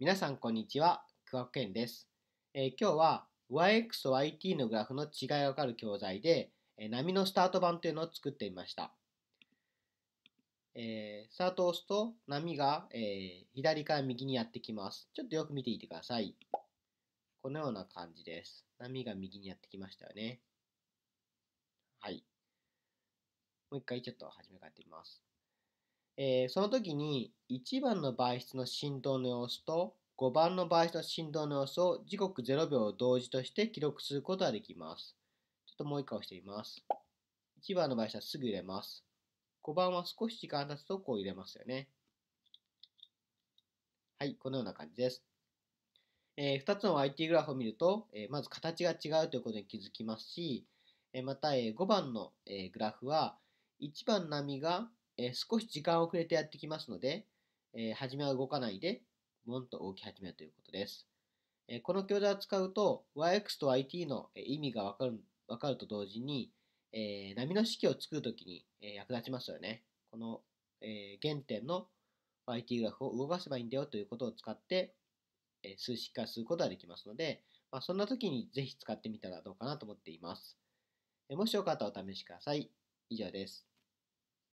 皆さんこんにちは、久保健です、えー、今日は YXYT のグラフの違いがわかる教材で、えー、波のスタート版というのを作ってみました。えー、スタートを押すと波が、え左から右にやってきます。ちょっとよく見ていてください。このような感じです。波が右にやってきましたよね。はい。もう一回ちょっと始めからやってみます。えー、その時に1番の媒質の振動の様子と5番の媒質の振動の様子を時刻0秒を同時として記録することができます。ちょっともう一回押してみます。1番の媒質はすぐ入れます。5番は少し時間経つとこう入れますよね。はい、このような感じです。えー、2つの YT グラフを見ると、えー、まず形が違うということに気づきますし、えー、また、えー、5番の、えー、グラフは1番波がえ、少し時間遅れてやってきますので、えー、初めは動かないで、ボンと動き始めるということです。え、この教材を使うと、YX と YT の意味がわかるわかると同時に、え、波の式を作るときに、え、役立ちますよね。この、え、原点の YT グラフを動かせばいいんだよということを使って、え、数式化することができますので、まあ、そんな時にぜひ使ってみたらどうかなと思っています。え、もしよかったらお試しください。以上です。